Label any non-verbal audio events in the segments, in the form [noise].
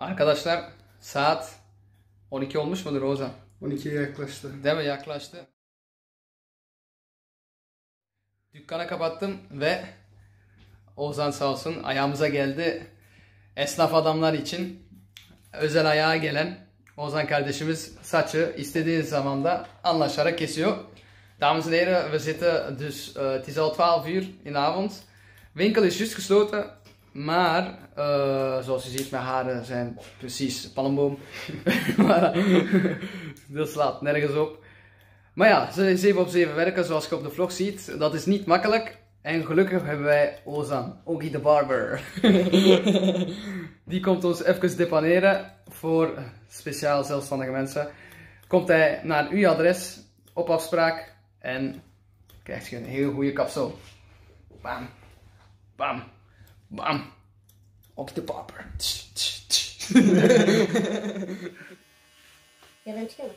Arkadaşlar saat 12 olmuş mudur Ozan? 12'ye yaklaştı. Değil mi yaklaştı. Dükkanı kapattım ve Ozan sağ olsun ayağımıza geldi. Esnaf adamlar için özel ayağa gelen Ozan kardeşimiz saçı istediği zamanda anlaşarak kesiyor. Dames en heren, we zitten dus, uh, het is al 12 uur in de avond. Winkel is juist gesloten, maar uh, zoals je ziet, mijn haren zijn precies palmboom. [laughs] Maar, dat slaat nergens op. Maar ja, 7 op 7 werken zoals je op de vlog ziet, dat is niet makkelijk. En gelukkig hebben wij Ozan, Ogi de Barber. [laughs] Die komt ons even depaneren voor speciaal zelfstandige mensen. Komt hij naar uw adres op afspraak en krijgt je een heel goede kapsel. Bam, bam, Bam. Octi Popper. [laughs] Yarın çıkalım.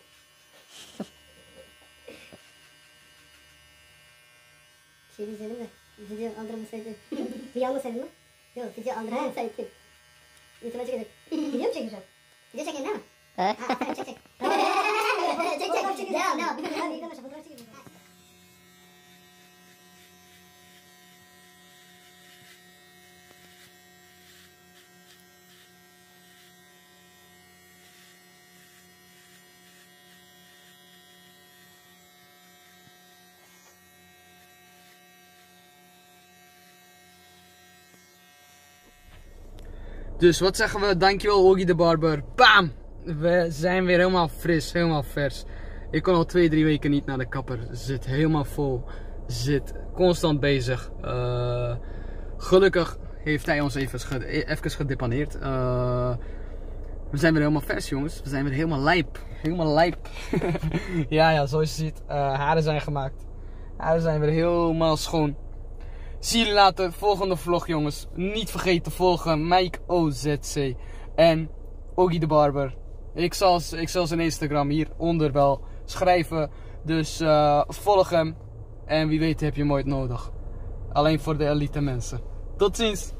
Şey izledim de. Video aldırımı sevdim. [laughs] Video alma sevdim mi? Yok video aldırımı sevdim. YouTube'a çekecek. Video mu çekiyorsun? Video çekeyim değil mi? Ha, sen çek çek. [laughs] Tamam. Dus wat zeggen we? Dankjewel Ogi de Barber. Bam! We zijn weer helemaal fris, helemaal vers. Ik kon al twee, drie weken niet naar de kapper. Zit helemaal vol. Zit constant bezig. Eh, gelukkig heeft hij ons even, ge even gedepaneerd. Eh, we zijn weer helemaal vers jongens. We zijn weer helemaal lijp. Helemaal lijp. [laughs] ja, ja, zoals je ziet. eh, haren zijn gemaakt. Haren zijn weer helemaal schoon. Zie jullie later, volgende vlog jongens. Niet vergeten te volgen Mike OZC en Ogie de Barber. Ik zal, ik zal zijn Instagram hieronder wel schrijven. Dus eh, volg hem. En wie weet heb je hem ooit nodig. Alleen voor de elite mensen. Tot ziens!